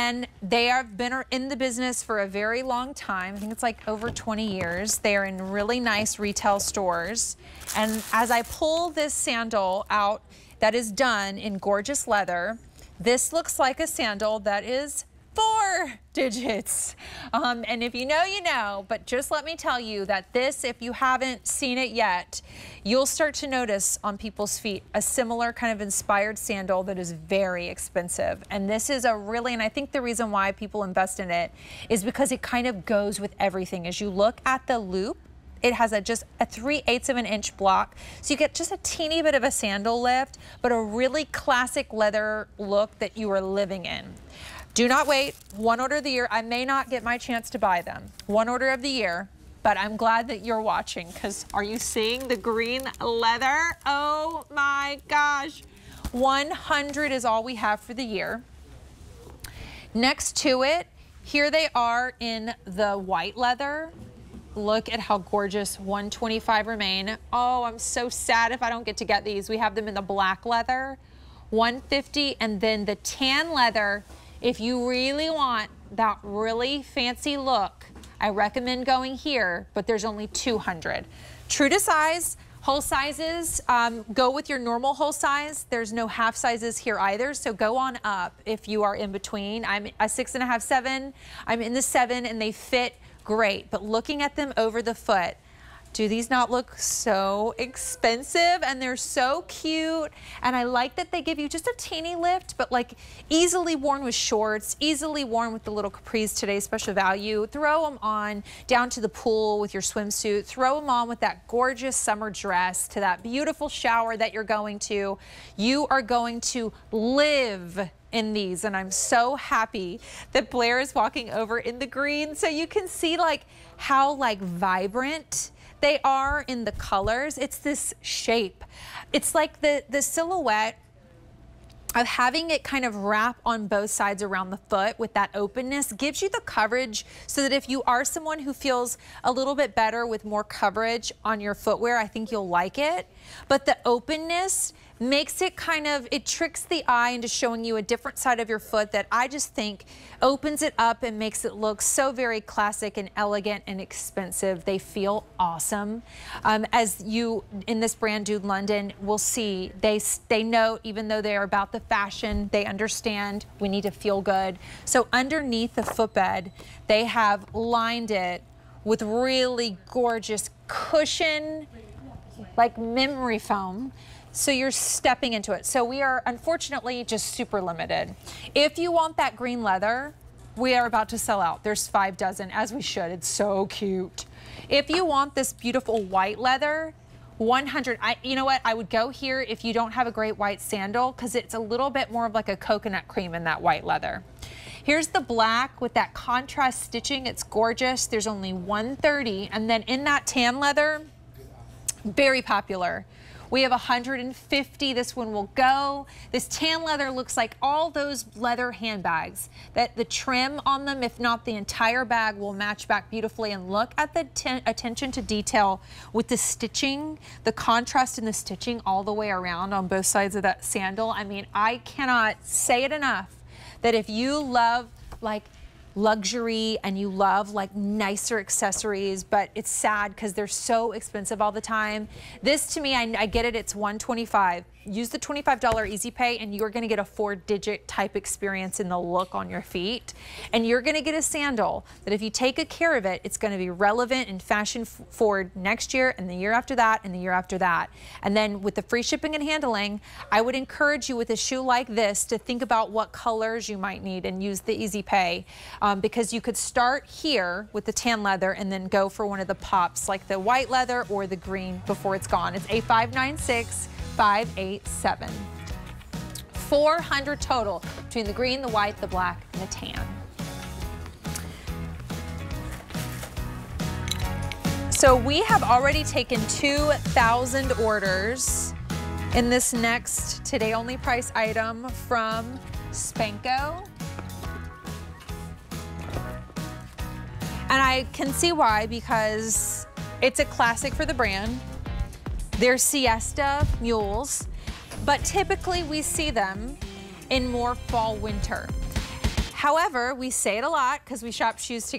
And they have been in the business for a very long time. I think it's like over 20 years. They are in really nice retail stores. And as I pull this sandal out that is done in gorgeous leather, this looks like a sandal that is digits. Um, and if you know, you know, but just let me tell you that this, if you haven't seen it yet, you'll start to notice on people's feet a similar kind of inspired sandal that is very expensive. And this is a really, and I think the reason why people invest in it is because it kind of goes with everything. As you look at the Loupe, it has a just a 3 eighths of an inch block. So you get just a teeny bit of a sandal lift, but a really classic leather look that you are living in. Do not wait. One order of the year. I may not get my chance to buy them. One order of the year. But I'm glad that you're watching because are you seeing the green leather? Oh my gosh. 100 is all we have for the year. Next to it, here they are in the white leather. Look at how gorgeous 125 remain. Oh, I'm so sad if I don't get to get these. We have them in the black leather, 150, and then the tan leather if you really want that really fancy look, I recommend going here, but there's only 200. True to size, whole sizes, um, go with your normal whole size. There's no half sizes here either, so go on up if you are in between. I'm a six and a half, seven. I'm in the seven and they fit great, but looking at them over the foot, do these not look so expensive? And they're so cute. And I like that they give you just a teeny lift, but like easily worn with shorts, easily worn with the little capris today, special value. Throw them on down to the pool with your swimsuit. Throw them on with that gorgeous summer dress to that beautiful shower that you're going to. You are going to live in these and I'm so happy that Blair is walking over in the green so you can see like how like vibrant they are in the colors. It's this shape. It's like the, the silhouette of having it kind of wrap on both sides around the foot with that openness gives you the coverage so that if you are someone who feels a little bit better with more coverage on your footwear, I think you'll like it. But the openness makes it kind of, it tricks the eye into showing you a different side of your foot that I just think opens it up and makes it look so very classic and elegant and expensive. They feel awesome. Um, as you, in this brand Dune London, will see, they, they know, even though they are about the fashion, they understand we need to feel good. So underneath the footbed, they have lined it with really gorgeous cushion, like memory foam so you're stepping into it. So we are unfortunately just super limited. If you want that green leather, we are about to sell out. There's five dozen, as we should. It's so cute. If you want this beautiful white leather, 100. I, you know what? I would go here if you don't have a great white sandal because it's a little bit more of like a coconut cream in that white leather. Here's the black with that contrast stitching. It's gorgeous. There's only 130. And then in that tan leather, very popular. We have 150. This one will go. This tan leather looks like all those leather handbags that the trim on them, if not the entire bag, will match back beautifully. And look at the attention to detail with the stitching, the contrast in the stitching all the way around on both sides of that sandal. I mean, I cannot say it enough that if you love like luxury and you love like nicer accessories, but it's sad because they're so expensive all the time. This to me, I, I get it, it's 125 use the $25 Easy Pay and you're going to get a four digit type experience in the look on your feet. And you're going to get a sandal that if you take good care of it, it's going to be relevant and fashion forward next year and the year after that and the year after that. And then with the free shipping and handling, I would encourage you with a shoe like this to think about what colors you might need and use the Easy Pay um, because you could start here with the tan leather and then go for one of the pops like the white leather or the green before it's gone. It's A596. 587. 400 total between the green, the white, the black, and the tan. So we have already taken 2,000 orders in this next today only price item from Spanko. And I can see why because it's a classic for the brand. They're siesta mules, but typically we see them in more fall winter. However, we say it a lot because we shop shoes together.